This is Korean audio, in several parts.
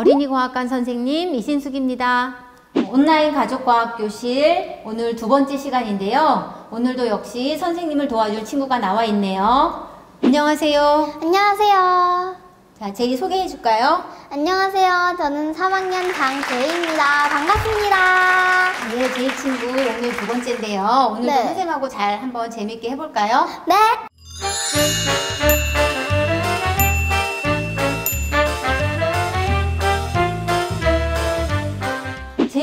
어린이과학관 선생님 이신숙입니다. 온라인 가족과학교실 오늘 두 번째 시간인데요. 오늘도 역시 선생님을 도와줄 친구가 나와 있네요. 안녕하세요. 안녕하세요. 자, 제이 소개해 줄까요? 안녕하세요. 저는 3학년 장재희입니다. 반갑습니다. 네, 제이 친구 오늘 두 번째인데요. 오늘도 네. 선생님하고 잘 한번 재밌게 해볼까요? 네.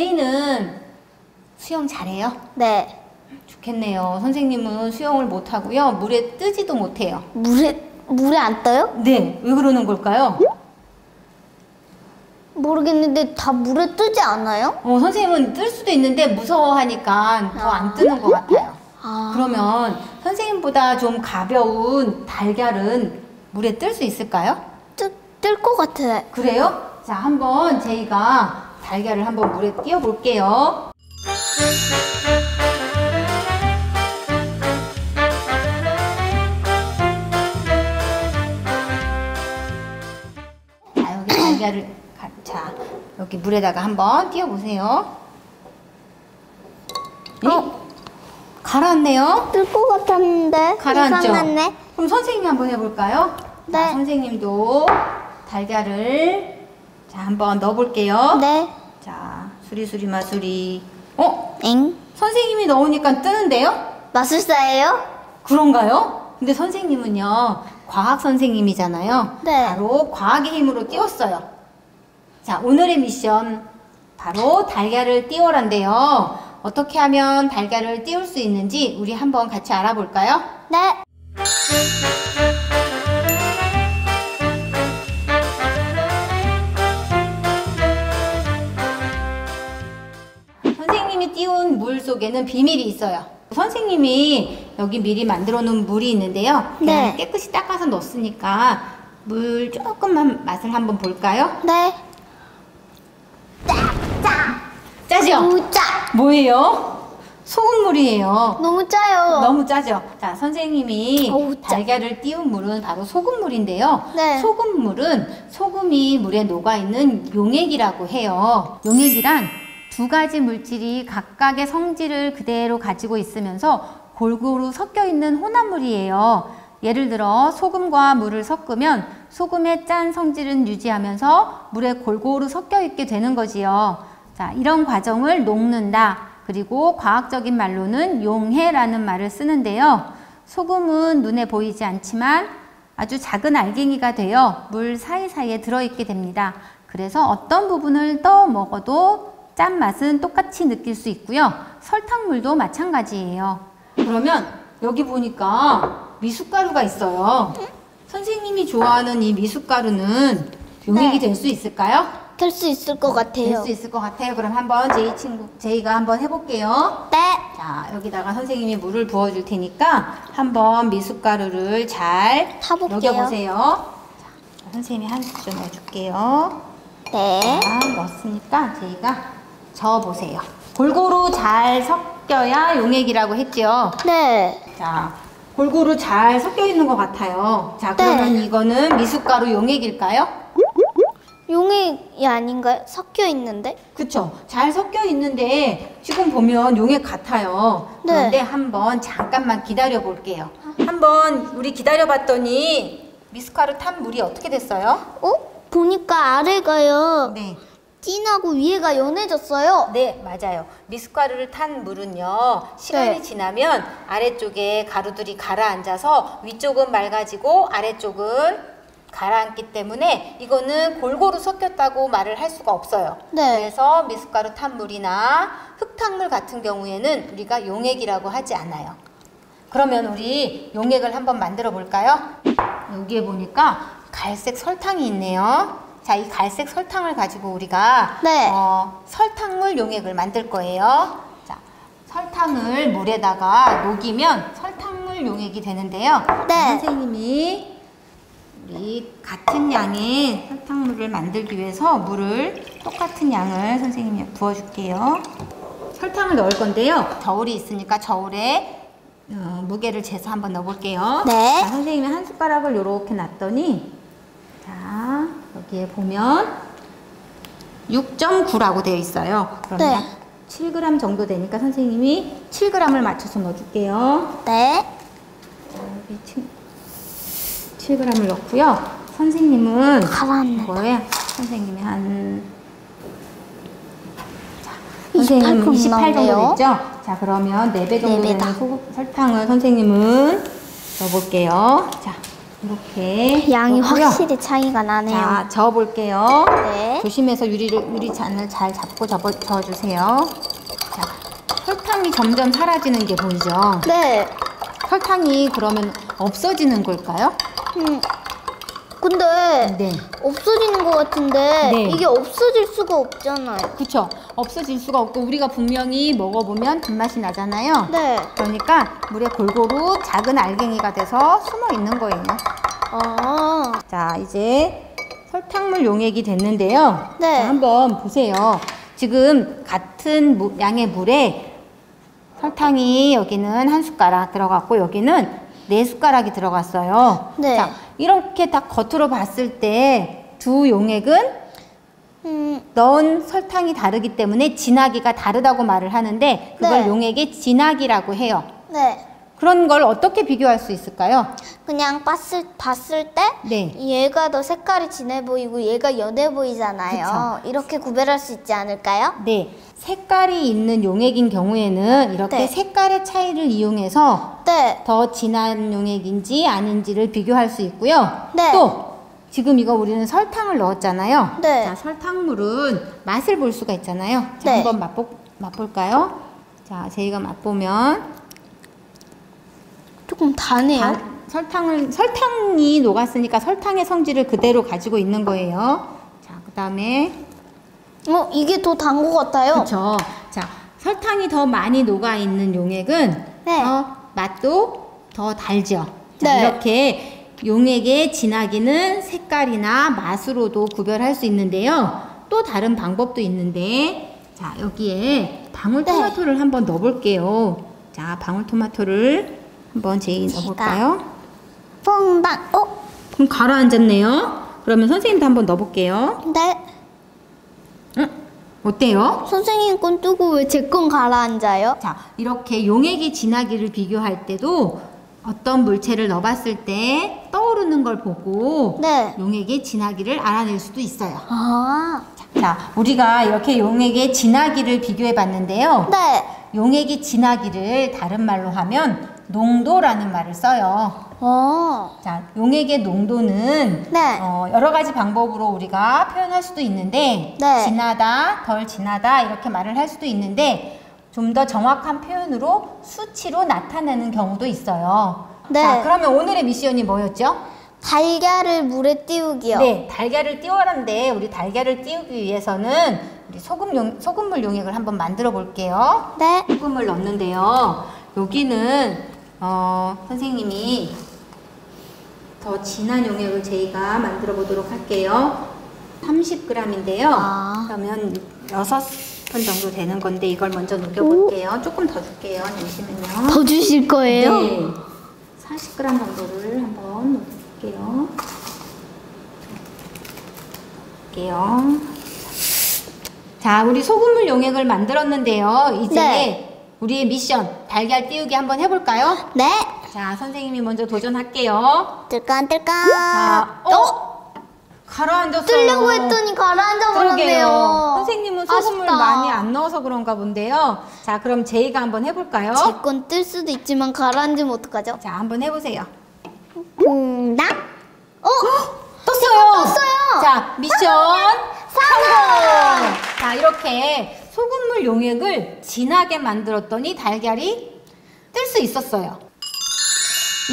제이는 수영 잘해요? 네. 좋겠네요. 선생님은 수영을 못하고요. 물에 뜨지도 못해요. 물에, 물에 안 떠요? 네, 왜 그러는 걸까요? 모르겠는데 다 물에 뜨지 않아요? 어, 선생님은 뜰 수도 있는데 무서워하니까 더 안 뜨는 것 같아요. 아. 그러면 선생님보다 좀 가벼운 달걀은 물에 뜰 수 있을까요? 뜰 것 같아. 그래요? 자, 한번 제이가 달걀을 한번 물에 띄워 볼게요. 자, 여기 달걀을 가- 자, 여기 물에다가 한번 띄워 보세요. 어? 가라앉네요. 뜰 것 같았는데. 가라앉죠? 이상했네. 그럼 선생님이 한번 해볼까요? 자, 네. 선생님도 달걀을 자 한번 넣어볼게요. 네. 자, 수리수리 마수리. 어? 엥? 선생님이 넣으니까 뜨는데요? 마술사예요? 그런가요? 근데 선생님은요, 과학 선생님이잖아요. 네. 바로 과학의 힘으로 띄웠어요. 자, 오늘의 미션. 바로 달걀을 띄워란데요. 어떻게 하면 달걀을 띄울 수 있는지 우리 한번 같이 알아볼까요? 네. 속에는 비밀이 있어요. 선생님이 여기 미리 만들어 놓은 물이 있는데요. 네. 깨끗이 닦아서 넣었으니까 물 조금만 맛을 한번 볼까요? 네. 짜죠? 우짜. 뭐예요? 소금물이에요. 너무 짜요. 너무 짜죠? 자, 선생님이 어우, 짜. 달걀을 띄운 물은 바로 소금물인데요. 네. 소금물은 소금이 물에 녹아있는 용액이라고 해요. 용액이란 두 가지 물질이 각각의 성질을 그대로 가지고 있으면서 골고루 섞여 있는 혼합물이에요. 예를 들어 소금과 물을 섞으면 소금의 짠 성질은 유지하면서 물에 골고루 섞여 있게 되는 거지요. 자, 이런 과정을 녹는다. 그리고 과학적인 말로는 용해라는 말을 쓰는데요. 소금은 눈에 보이지 않지만 아주 작은 알갱이가 되어 물 사이사이에 들어있게 됩니다. 그래서 어떤 부분을 떠 먹어도 짠맛은 똑같이 느낄 수 있고요. 설탕물도 마찬가지예요. 그러면 여기 보니까 미숫가루가 있어요. 선생님이 좋아하는 이 미숫가루는 용액이 네. 될수 있을까요? 될 수 있을 것될 같아요. 수 있을 것 같아요. 그럼 한번 제이 친구, 제이가 한번 해볼게요. 네. 자, 여기다가 선생님이 물을 부어줄 테니까 한번 미숫가루를 잘 타볼게요. 녹여보세요. 자, 선생님이 한 스푼 넣어줄게요. 네. 자, 넣었으니까 제이가 저어보세요. 골고루 잘 섞여야 용액이라고 했죠. 네. 자, 골고루 잘 섞여 있는 것 같아요. 자, 그러면 네. 이거는 미숫가루 용액일까요? 용액이 아닌가요? 섞여 있는데? 그쵸. 잘 섞여 있는데 지금 보면 용액 같아요. 네. 그런데 한번 잠깐만 기다려 볼게요. 한번 우리 기다려 봤더니 미숫가루 탄 물이 어떻게 됐어요? 어? 보니까 아래가요. 네. 진하고 위에가 연해졌어요. 네, 맞아요. 미숫가루를 탄 물은요, 시간이 네. 지나면 아래쪽에 가루들이 가라앉아서 위쪽은 맑아지고 아래쪽은 가라앉기 때문에 이거는 골고루 섞였다고 말을 할 수가 없어요. 네. 그래서 미숫가루 탄 물이나 흙탕물 같은 경우에는 우리가 용액이라고 하지 않아요. 그러면 우리 용액을 한번 만들어 볼까요? 여기에 보니까 갈색 설탕이 있네요. 자, 이 갈색 설탕을 가지고 우리가 네. 어, 설탕물 용액을 만들 거예요. 자, 설탕을 물에다가 녹이면 설탕물 용액이 되는데요. 네. 선생님이 우리 같은 양의 설탕물을 만들기 위해서 물을 똑같은 양을 선생님이 부어줄게요. 설탕을 넣을 건데요. 저울이 있으니까 저울에 어, 무게를 재서 한번 넣어볼게요. 네. 자, 선생님이 한 숟가락을 이렇게 놨더니 자 여기에 보면 6.9라고 되어 있어요. 그러면 네. 7g 정도 되니까 선생님이 7g을 맞춰서 넣어줄게요. 네. 여기 7, 7g을 넣고요. 선생님은. 이거에 선생님이 한 자, 28 선생님은 28 정도. 됐죠? 자 그러면 4배 정도 네 배다. 되는 소금, 설탕을 선생님은 넣어볼게요. 자 이렇게 양이 넣고요. 확실히 차이가 나네요. 자 저어 볼게요. 네. 조심해서 유리를 유리잔을 잘 잡고 접어, 저어 주세요. 자 설탕이 점점 사라지는 게 보이죠? 네. 설탕이 그러면 없어지는 걸까요? 음. 근데 네. 없어지는 것 같은데 네. 이게 없어질 수가 없잖아요. 그쵸. 없어질 수가 없고 우리가 분명히 먹어보면 단맛이 나잖아요. 네. 그러니까 물에 골고루 작은 알갱이가 돼서 숨어 있는 거예요. 아. 자, 이제 설탕물 용액이 됐는데요. 네. 자, 한번 보세요. 지금 같은 무- 양의 물에 설탕이 여기는 한 숟가락 들어갔고 여기는 네 숟가락이 들어갔어요. 네. 자, 이렇게 딱 겉으로 봤을 때 두 용액은 음. 넣은 설탕이 다르기 때문에 진하기가 다르다고 말을 하는데 그걸 네. 용액의 진하기라고 해요. 네. 그런 걸 어떻게 비교할 수 있을까요? 그냥 봤을 봤을 때 네. 얘가 더 색깔이 진해 보이고 얘가 연해 보이잖아요. 이렇게 구별할 수 있지 않을까요? 네. 색깔이 있는 용액인 경우에는 이렇게 네. 색깔의 차이를 이용해서 네. 더 진한 용액인지 아닌지를 비교할 수 있고요. 네. 또 지금 이거 우리는 설탕을 넣었잖아요. 네. 자, 설탕물은 맛을 볼 수가 있잖아요. 자, 네. 한번 맛보, 맛볼까요? 자, 저희가 맛보면 조금 다네요. 다- 설탕을 설탕이 녹았으니까 설탕의 성질을 그대로 가지고 있는 거예요. 자, 그다음에 어, 이게 더 단 것 같아요. 그렇죠. 자, 설탕이 더 많이 녹아 있는 용액은 네. 더 맛도 더 달죠. 자, 네. 이렇게 용액의 진하기는 색깔이나 맛으로도 구별할 수 있는데요. 또 다른 방법도 있는데, 자, 여기에 방울토마토를 한번 넣어볼게요. 자, 방울토마토를 한번 제이. 넣어볼까요? 뽕당. 어? 그럼 가라앉았네요. 그러면 선생님도 한번 넣어볼게요. 네. 응? 어때요? 선생님 건 뜨고 왜 제 건 가라앉아요? 자, 이렇게 용액의 진하기를 비교할 때도 어떤 물체를 넣어봤을 때 떠오르는 걸 보고 네. 용액의 진하기를 알아낼 수도 있어요. 아. 자, 우리가 이렇게 용액의 진하기를 비교해 봤는데요. 네. 용액의 진하기를 다른 말로 하면 농도라는 말을 써요. 어. 자, 용액의 농도는 네. 어, 여러 가지 방법으로 우리가 표현할 수도 있는데 네. 진하다, 덜 진하다 이렇게 말을 할 수도 있는데 좀 더 정확한 표현으로 수치로 나타내는 경우도 있어요. 네. 자, 그러면 오늘의 미션이 뭐였죠? 달걀을 물에 띄우기요. 네, 달걀을 띄워라는데 우리 달걀을 띄우기 위해서는 우리 소금 용, 소금물 용액을 한번 만들어 볼게요. 네. 소금을 넣는데요. 여기는 어, 선생님이 더 진한 용액을 저희가 만들어 보도록 할게요. 30g인데요. 아. 그러면 6번 정도 되는 건데 이걸 먼저 녹여 볼게요. 조금 더 줄게요. 잠시만요. 더 주실 거예요? 네. 40g 정도를 한번 넣어볼게요. 볼게요. 자, 우리 소금물 용액을 만들었는데요. 이제 네. 우리의 미션 달걀 띄우기 한번 해볼까요? 네. 자, 선생님이 먼저 도전할게요. 뜰깐뜰깐. 자, 어? 가라앉았어요. 뜨려고 했더니 가라앉아. 버렸네요. 선생님은 소금을 아쉽다. 많이 안 넣어서 그런가 본데요. 자, 그럼 제이가 한번 해볼까요? 제 건 뜰 수도 있지만 가라앉으면 어떡하죠? 자, 한번 해보세요. 퐁당. 어? 떴어요. 떴어요. 자, 미션 성공. 자, 이렇게 소금물 용액을 진하게 만들었더니 달걀이 뜰 수 있었어요.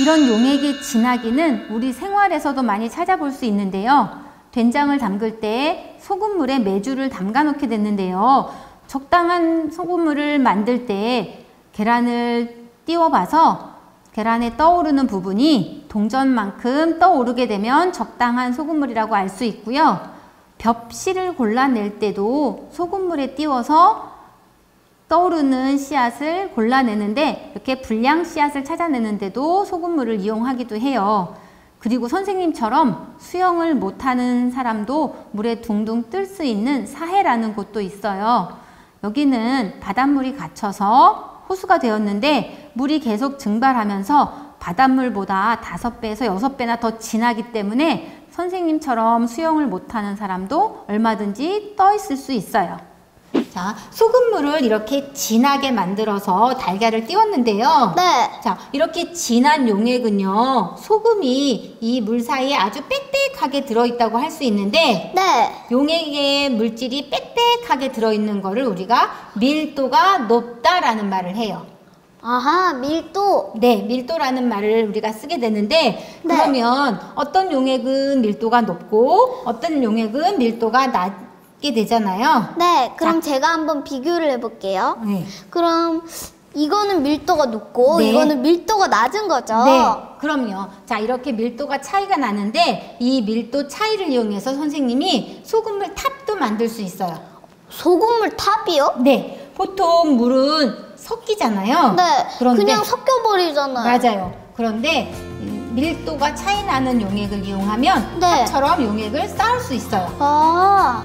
이런 용액의 진하기는 우리 생활에서도 많이 찾아볼 수 있는데요. 된장을 담글 때 소금물에 메주를 담가 놓게 됐는데요. 적당한 소금물을 만들 때 계란을 띄워봐서 계란에 떠오르는 부분이 동전만큼 떠오르게 되면 적당한 소금물이라고 알 수 있고요. 벽실을 골라낼 때도 소금물에 띄워서 떠오르는 씨앗을 골라내는데 이렇게 불량 씨앗을 찾아내는데도 소금물을 이용하기도 해요. 그리고 선생님처럼 수영을 못하는 사람도 물에 둥둥 뜰 수 있는 사해라는 곳도 있어요. 여기는 바닷물이 갇혀서 호수가 되었는데 물이 계속 증발하면서 바닷물보다 다섯 배에서 여섯 배나 더 진하기 때문에 선생님처럼 수영을 못하는 사람도 얼마든지 떠 있을 수 있어요. 자, 소금물을 이렇게 진하게 만들어서 달걀을 띄웠는데요. 네. 자, 이렇게 진한 용액은요, 소금이 이 물 사이에 아주 빽빽하게 들어있다고 할 수 있는데, 네. 용액에 물질이 빽빽하게 들어있는 거를 우리가 밀도가 높다라는 말을 해요. 아하, 밀도. 네, 밀도라는 말을 우리가 쓰게 되는데, 네. 그러면 어떤 용액은 밀도가 높고, 어떤 용액은 밀도가 낮게 되잖아요. 네. 그럼 제가 한번 비교를 해볼게요. 네. 그럼 이거는 밀도가 높고 네. 이거는 밀도가 낮은 거죠. 네, 그럼요. 자, 이렇게 밀도가 차이가 나는데 이 밀도 차이를 이용해서 선생님이 소금물 탑도 만들 수 있어요. 소금물 탑이요? 네, 보통 물은 섞이잖아요. 네. 그런데 그냥 섞여버리잖아요. 맞아요. 그런데 이 밀도가 차이 나는 용액을 이용하면 네. 탑처럼 용액을 쌓을 수 있어요. 아,